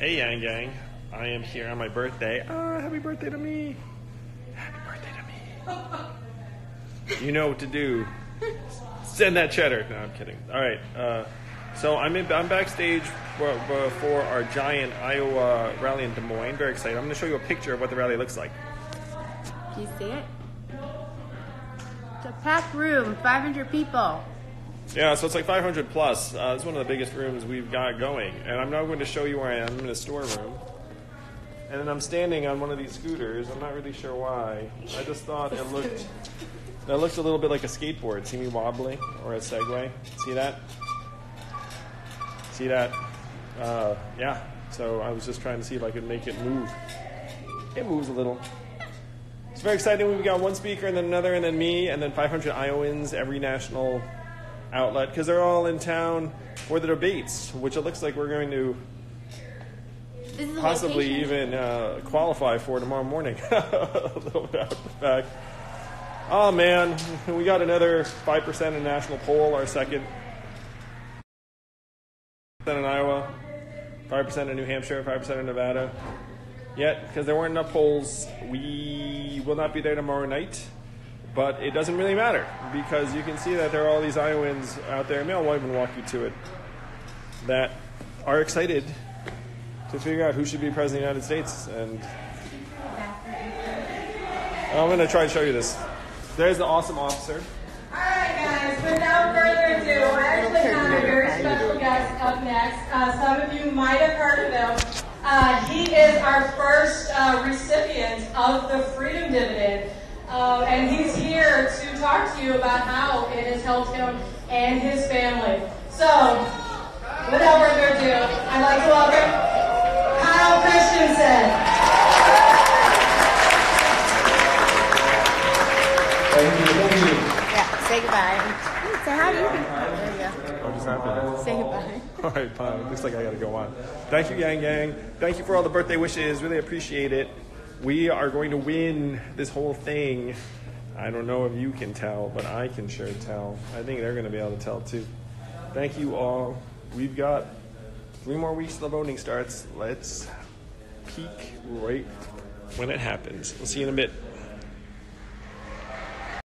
Hey, Yang Gang. I am here on my birthday. Ah, happy birthday to me. Happy birthday to me. you know what to do. Send that cheddar. No, I'm kidding. All right. Uh, so I'm in, I'm backstage for, for our giant Iowa rally in Des Moines. Very excited. I'm going to show you a picture of what the rally looks like. Do you see it? It's a packed room, 500 people. Yeah, so it's like 500 plus. Uh, it's one of the biggest rooms we've got going. And I'm now going to show you where I am. I'm in a storeroom. And then I'm standing on one of these scooters. I'm not really sure why. I just thought it looked that looks a little bit like a skateboard. See me wobbling or a Segway? See that? See that? Uh, yeah. So I was just trying to see if I could make it move. It moves a little. It's very exciting. We've got one speaker and then another and then me and then 500 Iowans, every national outlet, because they're all in town for the debates, which it looks like we're going to This is the possibly even uh, qualify for tomorrow morning. a little bit out the back. Oh man, we got another five percent in national poll, our second. Percent in Iowa, five percent in New Hampshire, five percent in Nevada. Yet, because there weren't enough polls, we will not be there tomorrow night. But it doesn't really matter because you can see that there are all these Iowans out there. Maybe I'll even walk you to it that are excited to figure out who should be president of the United States. And I'm going to try and show you this. There's the awesome officer. All right, guys. Without further ado, I actually have a very special guest up next. Uh, some of you might have heard of him. Uh, he is our first uh, recipient of the Freedom Dividend, uh, and he's here to talk to you about how it has helped him and his family. So, without further ado, I'd like to welcome Kyle Christensen. Thank you, thank you. Yeah, say goodbye. Say hi. There you What just happened? go. Say goodbye. All right, fine. Looks like I got to go on. Thank you, Yang Gang. Thank you for all the birthday wishes. Really appreciate it. We are going to win this whole thing. I don't know if you can tell, but I can sure tell. I think they're going to be able to tell too. Thank you all. We've got three more weeks till the voting starts. Let's peek right when it happens. We'll see you in a bit.